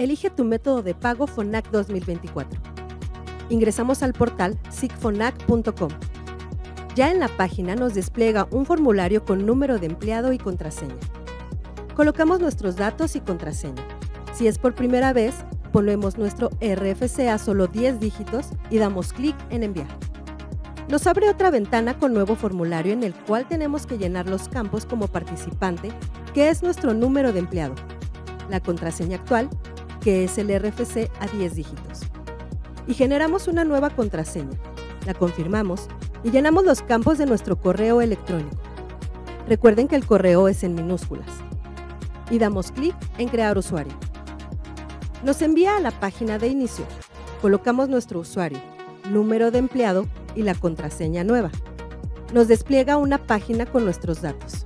Elige tu método de pago FONAC 2024. Ingresamos al portal sigfonac.com. Ya en la página nos despliega un formulario con número de empleado y contraseña. Colocamos nuestros datos y contraseña. Si es por primera vez, ponemos nuestro RFC a solo 10 dígitos y damos clic en enviar. Nos abre otra ventana con nuevo formulario en el cual tenemos que llenar los campos como participante, que es nuestro número de empleado, la contraseña actual que es el RFC a 10 dígitos. Y generamos una nueva contraseña, la confirmamos y llenamos los campos de nuestro correo electrónico. Recuerden que el correo es en minúsculas. Y damos clic en Crear usuario. Nos envía a la página de inicio. Colocamos nuestro usuario, número de empleado y la contraseña nueva. Nos despliega una página con nuestros datos.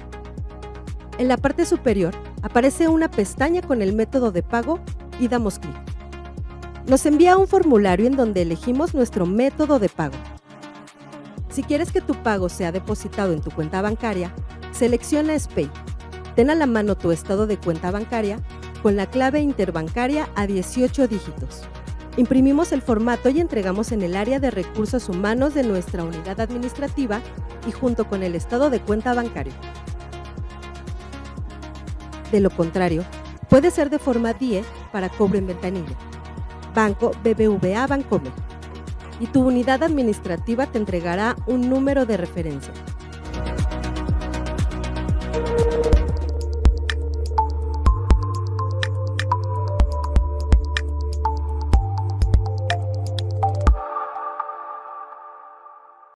En la parte superior aparece una pestaña con el método de pago y damos clic. Nos envía un formulario en donde elegimos nuestro método de pago. Si quieres que tu pago sea depositado en tu cuenta bancaria, selecciona SPAY. Ten a la mano tu estado de cuenta bancaria con la clave interbancaria a 18 dígitos. Imprimimos el formato y entregamos en el área de recursos humanos de nuestra unidad administrativa y junto con el estado de cuenta bancaria. De lo contrario, puede ser de forma DIE para cobro en ventanilla. Banco BBVA Bancomer. Y tu unidad administrativa te entregará un número de referencia.